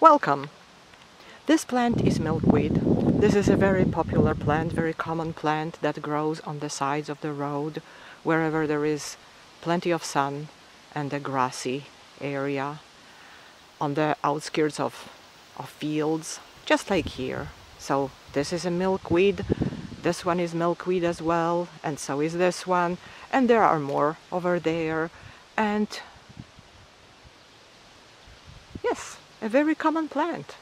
Welcome! This plant is milkweed. This is a very popular plant, very common plant that grows on the sides of the road wherever there is plenty of sun and a grassy area on the outskirts of, of fields, just like here. So this is a milkweed, this one is milkweed as well, and so is this one, and there are more over there, and a very common plant.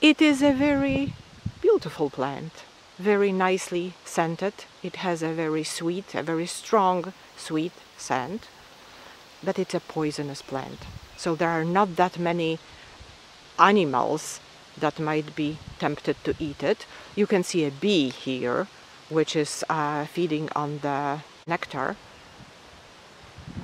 It is a very beautiful plant, very nicely scented. It has a very sweet, a very strong sweet scent, but it's a poisonous plant. So there are not that many animals that might be tempted to eat it. You can see a bee here, which is uh, feeding on the nectar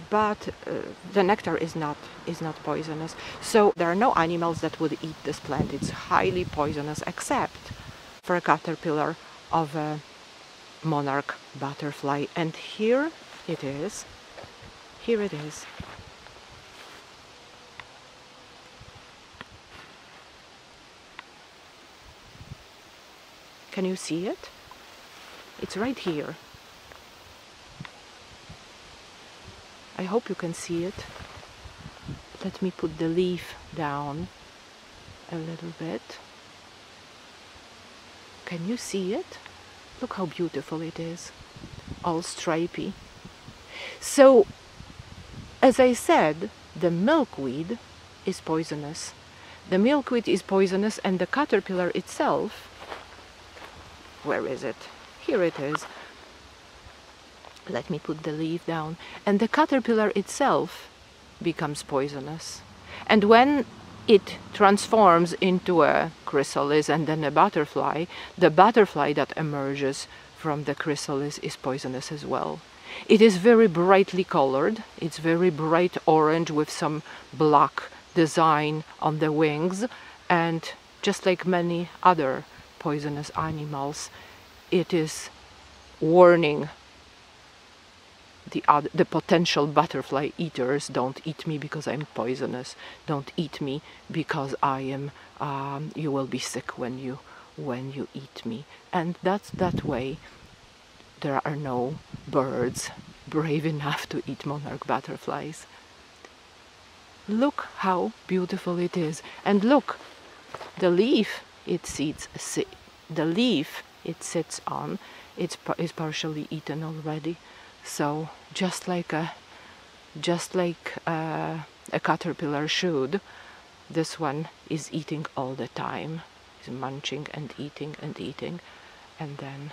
but uh, the nectar is not is not poisonous. So there are no animals that would eat this plant. It's highly poisonous except for a caterpillar of a monarch butterfly. And here it is. Here it is. Can you see it? It's right here I hope you can see it. Let me put the leaf down a little bit. Can you see it? Look how beautiful it is. All stripy. So, as I said, the milkweed is poisonous. The milkweed is poisonous and the caterpillar itself, where is it? Here it is let me put the leaf down, and the caterpillar itself becomes poisonous. And when it transforms into a chrysalis and then a butterfly, the butterfly that emerges from the chrysalis is poisonous as well. It is very brightly colored, it's very bright orange with some black design on the wings, and just like many other poisonous animals, it is warning the, other, the potential butterfly eaters don't eat me because I'm poisonous. Don't eat me because I am. Um, you will be sick when you when you eat me. And that's that way. There are no birds brave enough to eat monarch butterflies. Look how beautiful it is, and look, the leaf it sits. The leaf it sits on, it's is partially eaten already. So just like a just like a, a caterpillar should, this one is eating all the time. Is munching and eating and eating, and then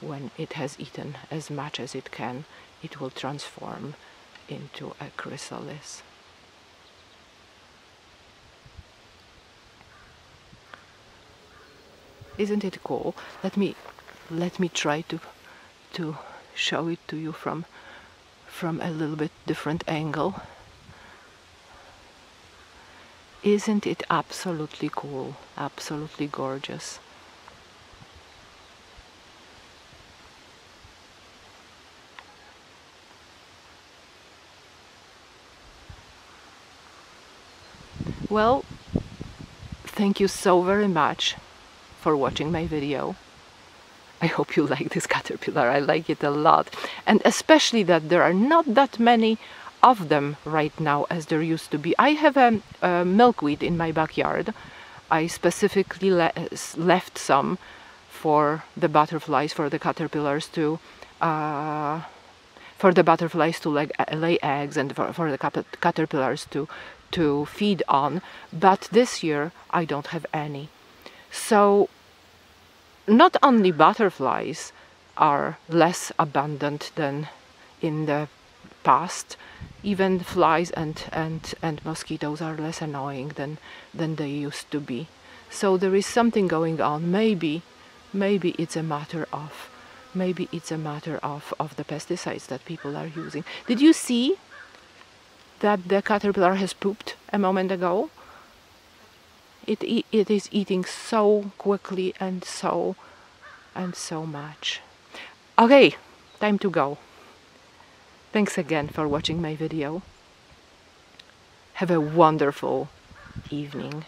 when it has eaten as much as it can, it will transform into a chrysalis. Isn't it cool? Let me let me try to to show it to you from from a little bit different angle. Isn't it absolutely cool? Absolutely gorgeous. Well, thank you so very much for watching my video. I hope you like this caterpillar. I like it a lot. And especially that there are not that many of them right now as there used to be. I have a, a milkweed in my backyard. I specifically le left some for the butterflies, for the caterpillars to uh, for the butterflies to lay, uh, lay eggs and for, for the caterpillars to to feed on. But this year I don't have any. So not only butterflies are less abundant than in the past, even flies and, and, and mosquitoes are less annoying than, than they used to be. So there is something going on. Maybe, maybe it's a matter of, maybe it's a matter of, of the pesticides that people are using. Did you see that the caterpillar has pooped a moment ago? It, it is eating so quickly and so and so much. Okay, time to go. Thanks again for watching my video. Have a wonderful evening.